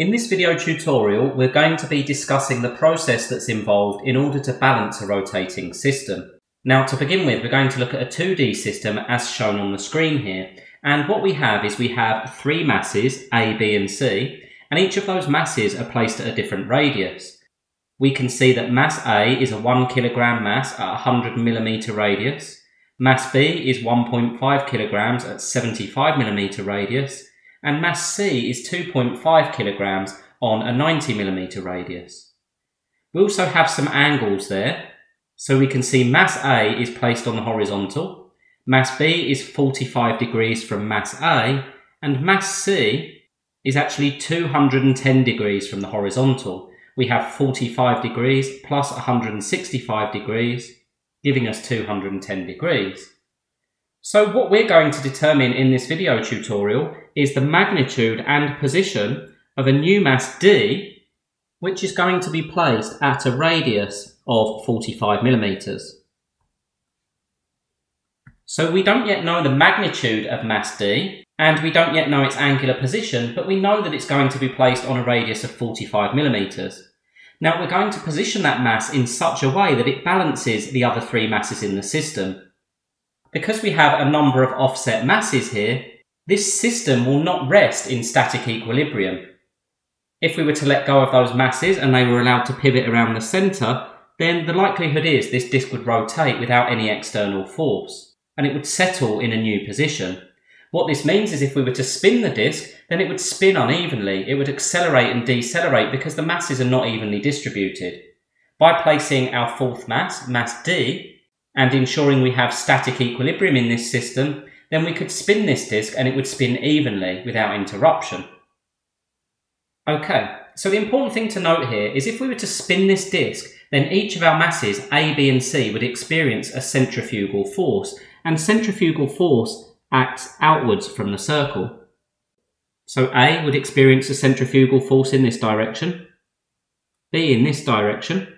In this video tutorial, we're going to be discussing the process that's involved in order to balance a rotating system. Now, to begin with, we're going to look at a 2D system as shown on the screen here. And what we have is we have three masses, A, B and C, and each of those masses are placed at a different radius. We can see that mass A is a 1 kilogram mass at 100 millimeter radius, mass B is 1.5 kilograms at 75 millimeter radius, and mass C is 2.5 kilograms on a 90 millimeter radius. We also have some angles there, so we can see mass A is placed on the horizontal, mass B is 45 degrees from mass A, and mass C is actually 210 degrees from the horizontal. We have 45 degrees plus 165 degrees, giving us 210 degrees. So what we're going to determine in this video tutorial is the magnitude and position of a new mass D, which is going to be placed at a radius of 45 millimeters. So we don't yet know the magnitude of mass D, and we don't yet know its angular position, but we know that it's going to be placed on a radius of 45 millimeters. Now we're going to position that mass in such a way that it balances the other three masses in the system. Because we have a number of offset masses here, this system will not rest in static equilibrium. If we were to let go of those masses and they were allowed to pivot around the centre, then the likelihood is this disk would rotate without any external force, and it would settle in a new position. What this means is if we were to spin the disk, then it would spin unevenly. It would accelerate and decelerate because the masses are not evenly distributed. By placing our fourth mass, mass D, and ensuring we have static equilibrium in this system, then we could spin this disk and it would spin evenly without interruption. Okay, so the important thing to note here is if we were to spin this disk, then each of our masses, A, B and C, would experience a centrifugal force, and centrifugal force acts outwards from the circle. So A would experience a centrifugal force in this direction, B in this direction,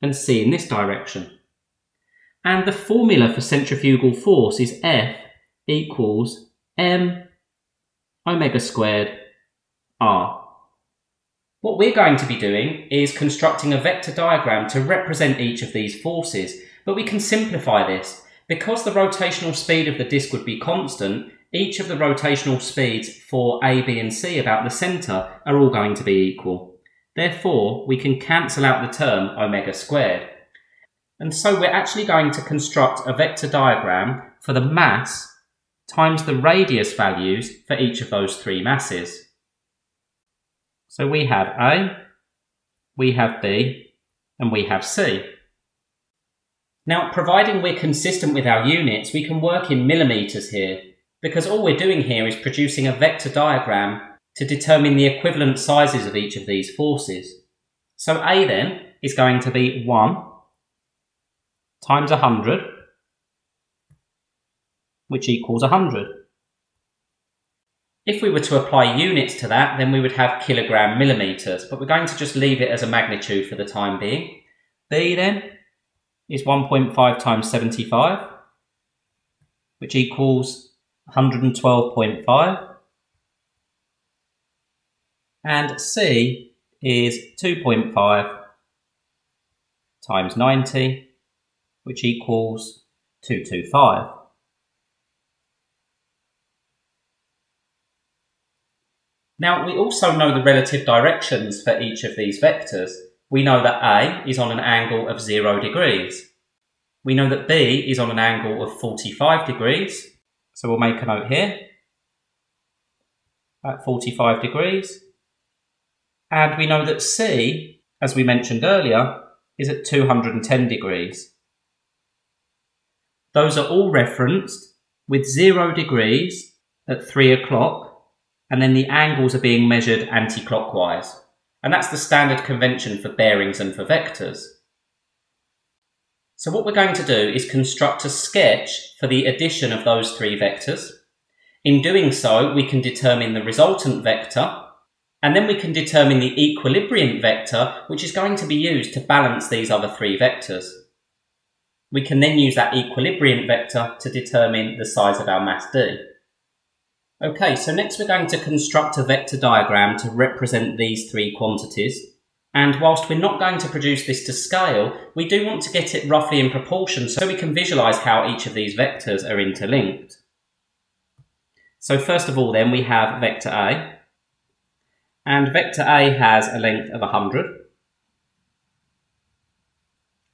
and C in this direction. And the formula for centrifugal force is F equals m omega squared r. What we're going to be doing is constructing a vector diagram to represent each of these forces, but we can simplify this. Because the rotational speed of the disk would be constant, each of the rotational speeds for A, B and C about the centre are all going to be equal. Therefore, we can cancel out the term omega squared. And so we're actually going to construct a vector diagram for the mass times the radius values for each of those three masses. So we have A, we have B, and we have C. Now, providing we're consistent with our units, we can work in millimetres here, because all we're doing here is producing a vector diagram to determine the equivalent sizes of each of these forces. So A then is going to be 1 times 100, which equals 100. If we were to apply units to that, then we would have kilogram millimetres, but we're going to just leave it as a magnitude for the time being. B then is 1.5 times 75, which equals 112.5. And C is 2.5 times 90, which equals 225. Now, we also know the relative directions for each of these vectors. We know that A is on an angle of 0 degrees. We know that B is on an angle of 45 degrees. So we'll make a note here at 45 degrees. And we know that C, as we mentioned earlier, is at 210 degrees. Those are all referenced with zero degrees at three o'clock, and then the angles are being measured anti-clockwise. And that's the standard convention for bearings and for vectors. So what we're going to do is construct a sketch for the addition of those three vectors. In doing so, we can determine the resultant vector, and then we can determine the equilibrium vector, which is going to be used to balance these other three vectors. We can then use that equilibrium vector to determine the size of our mass D. Okay, so next we're going to construct a vector diagram to represent these three quantities. And whilst we're not going to produce this to scale, we do want to get it roughly in proportion so we can visualize how each of these vectors are interlinked. So first of all then we have vector A. And vector A has a length of 100.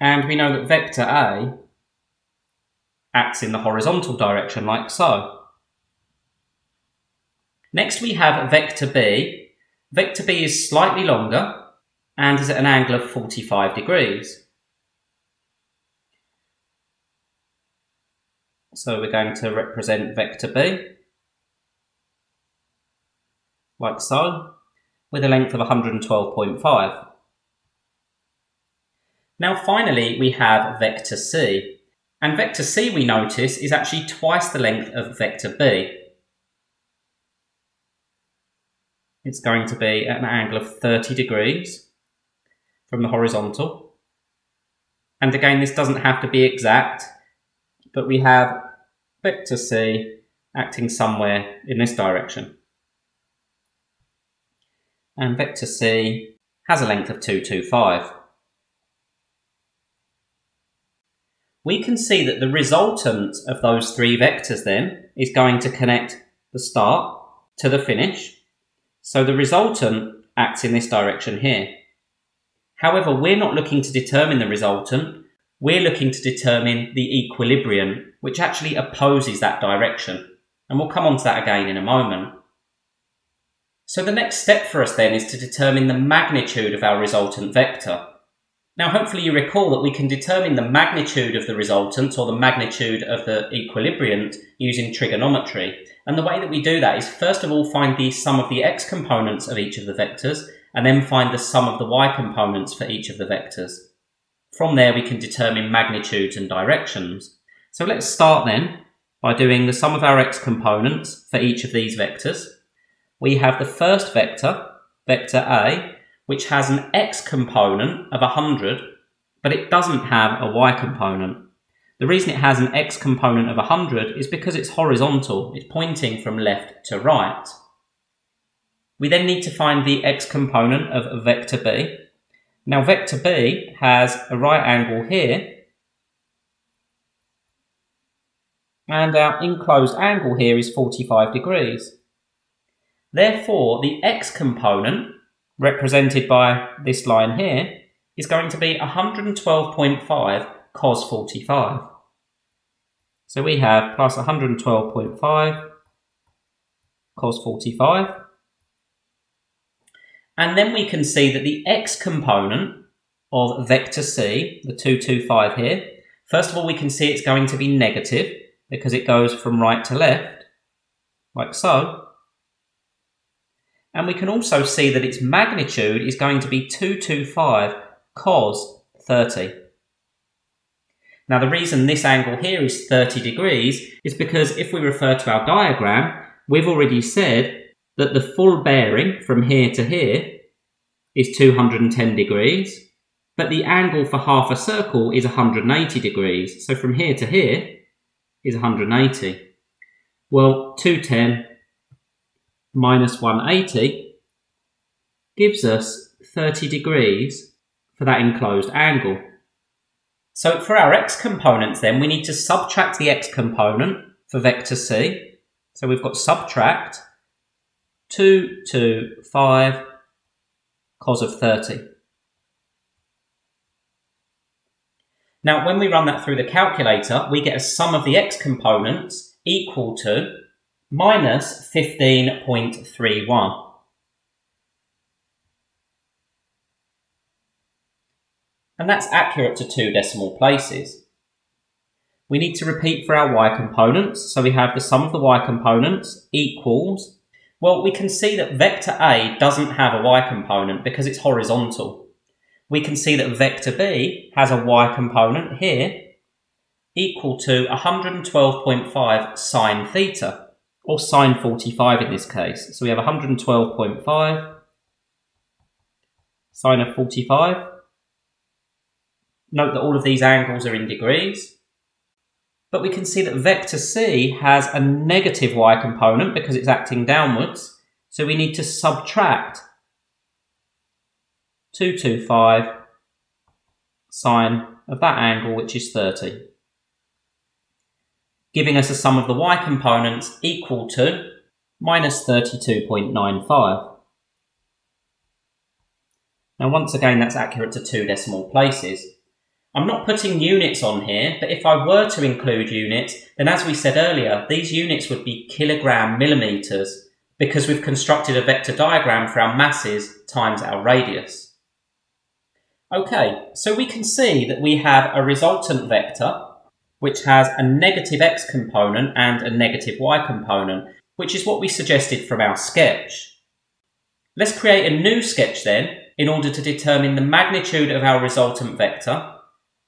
And we know that vector A acts in the horizontal direction like so. Next we have vector B. Vector B is slightly longer and is at an angle of 45 degrees. So we're going to represent vector B like so, with a length of 112.5. Now finally we have vector C, and vector C we notice is actually twice the length of vector B. It's going to be at an angle of 30 degrees from the horizontal. And again, this doesn't have to be exact, but we have vector C acting somewhere in this direction. And vector C has a length of 225. We can see that the resultant of those three vectors then is going to connect the start to the finish so the resultant acts in this direction here. However, we're not looking to determine the resultant, we're looking to determine the equilibrium, which actually opposes that direction. And we'll come on to that again in a moment. So the next step for us then is to determine the magnitude of our resultant vector. Now hopefully you recall that we can determine the magnitude of the resultant or the magnitude of the equilibrium using trigonometry. And the way that we do that is first of all find the sum of the x components of each of the vectors and then find the sum of the y components for each of the vectors. From there we can determine magnitudes and directions. So let's start then by doing the sum of our x components for each of these vectors. We have the first vector, vector A, which has an x component of 100, but it doesn't have a y component. The reason it has an x component of 100 is because it's horizontal, it's pointing from left to right. We then need to find the x component of vector b. Now vector b has a right angle here, and our enclosed angle here is 45 degrees. Therefore, the x component, represented by this line here, is going to be 112.5 cos 45. So we have plus 112.5 cos 45. And then we can see that the x component of vector c, the 225 here, first of all we can see it's going to be negative because it goes from right to left, like so. And we can also see that its magnitude is going to be 225 cos 30. Now the reason this angle here is 30 degrees is because if we refer to our diagram, we've already said that the full bearing from here to here is 210 degrees, but the angle for half a circle is 180 degrees. So from here to here is 180. Well, 210 minus 180 gives us 30 degrees for that enclosed angle. So for our x components then, we need to subtract the x component for vector c. So we've got subtract 2 to 5 cos of 30. Now when we run that through the calculator, we get a sum of the x components equal to minus 15.31. and that's accurate to two decimal places. We need to repeat for our y components, so we have the sum of the y components equals, well, we can see that vector A doesn't have a y component because it's horizontal. We can see that vector B has a y component here equal to 112.5 sine theta, or sine 45 in this case. So we have 112.5 sine of 45 Note that all of these angles are in degrees. but we can see that vector c has a negative y component because it's acting downwards. So we need to subtract 225 sine of that angle, which is 30, giving us a sum of the y components equal to minus 32.95. Now once again that's accurate to two decimal places. I'm not putting units on here, but if I were to include units, then as we said earlier, these units would be kilogram millimetres, because we've constructed a vector diagram for our masses times our radius. Okay, so we can see that we have a resultant vector, which has a negative x component and a negative y component, which is what we suggested from our sketch. Let's create a new sketch then, in order to determine the magnitude of our resultant vector,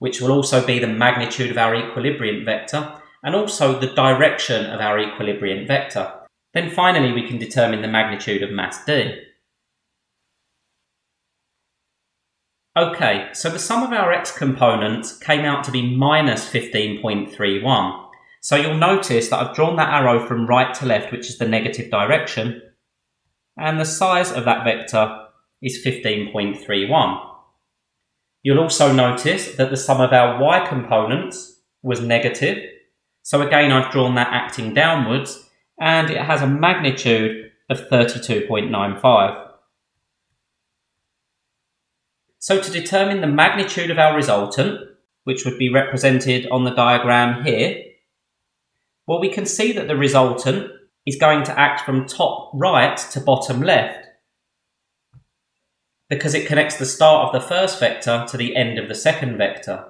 which will also be the magnitude of our equilibrium vector, and also the direction of our equilibrium vector. Then finally we can determine the magnitude of mass d. Okay, so the sum of our x components came out to be minus 15.31. So you'll notice that I've drawn that arrow from right to left, which is the negative direction, and the size of that vector is 15.31. You'll also notice that the sum of our y components was negative. So again, I've drawn that acting downwards and it has a magnitude of 32.95. So to determine the magnitude of our resultant, which would be represented on the diagram here, well, we can see that the resultant is going to act from top right to bottom left because it connects the start of the first vector to the end of the second vector.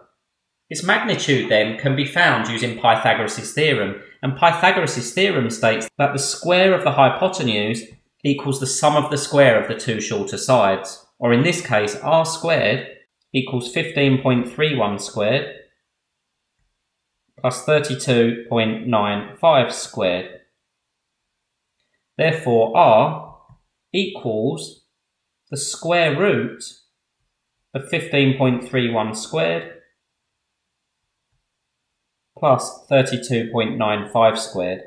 Its magnitude then can be found using Pythagoras' theorem, and Pythagoras' theorem states that the square of the hypotenuse equals the sum of the square of the two shorter sides, or in this case r squared equals 15.31 squared plus 32.95 squared. Therefore r equals the square root of 15.31 squared plus 32.95 squared,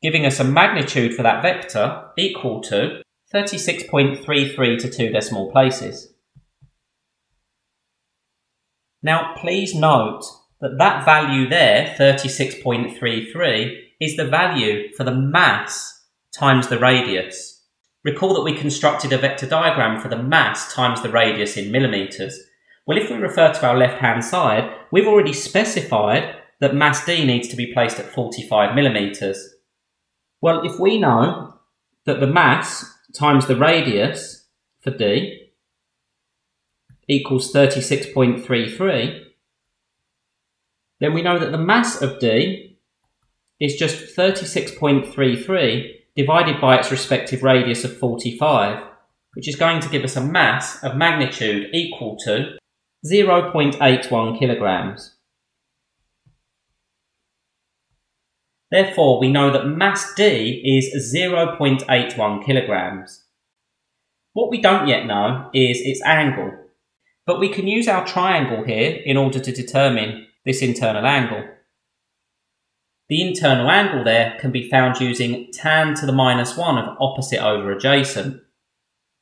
giving us a magnitude for that vector equal to 36.33 to two decimal places. Now please note that that value there, 36.33, is the value for the mass times the radius. Recall that we constructed a vector diagram for the mass times the radius in millimetres. Well, if we refer to our left-hand side, we've already specified that mass d needs to be placed at 45 millimetres. Well, if we know that the mass times the radius for d equals 36.33, then we know that the mass of d is just 36.33 divided by its respective radius of 45, which is going to give us a mass of magnitude equal to 0.81 kilograms. Therefore, we know that mass D is 0.81 kilograms. What we don't yet know is its angle, but we can use our triangle here in order to determine this internal angle. The internal angle there can be found using tan to the minus 1 of opposite over adjacent.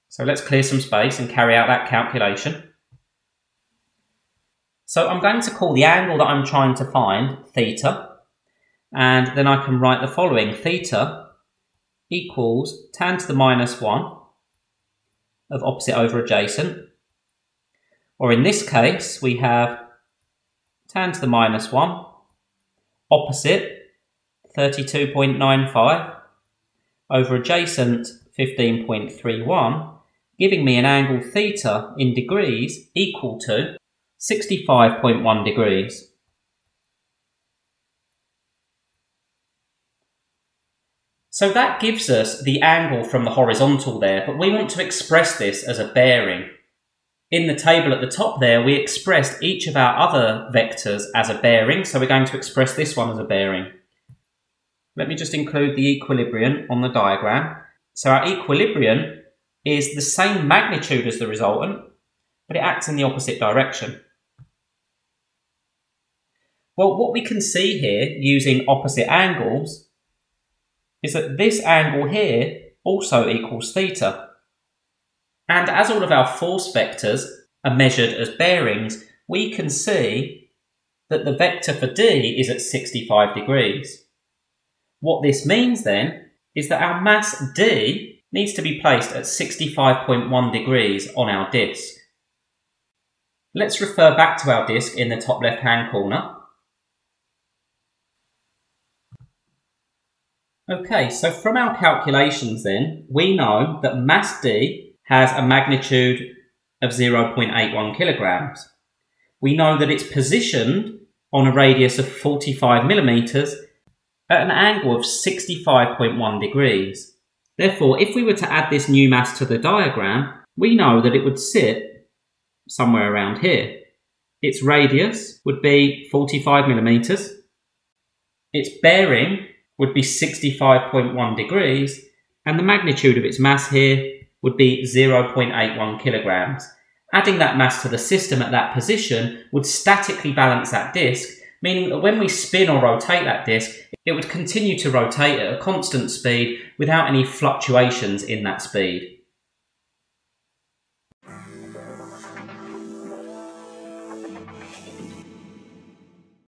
So let's clear some space and carry out that calculation. So I'm going to call the angle that I'm trying to find theta, and then I can write the following. Theta equals tan to the minus 1 of opposite over adjacent, or in this case we have tan to the minus 1 opposite 32.95 over adjacent 15.31, giving me an angle theta in degrees equal to 65.1 degrees. So that gives us the angle from the horizontal there, but we want to express this as a bearing. In the table at the top there, we expressed each of our other vectors as a bearing, so we're going to express this one as a bearing. Let me just include the equilibrium on the diagram. So our equilibrium is the same magnitude as the resultant, but it acts in the opposite direction. Well, what we can see here using opposite angles is that this angle here also equals theta. And as all of our force vectors are measured as bearings, we can see that the vector for D is at 65 degrees. What this means then is that our mass D needs to be placed at 65.1 degrees on our disk. Let's refer back to our disk in the top left hand corner. Okay, so from our calculations then, we know that mass D has a magnitude of 0.81 kilograms. We know that it's positioned on a radius of 45 millimeters at an angle of 65.1 degrees. Therefore, if we were to add this new mass to the diagram, we know that it would sit somewhere around here. Its radius would be 45 millimeters. Its bearing would be 65.1 degrees, and the magnitude of its mass here would be 0.81 kilograms. Adding that mass to the system at that position would statically balance that disk, meaning that when we spin or rotate that disk, it would continue to rotate at a constant speed without any fluctuations in that speed.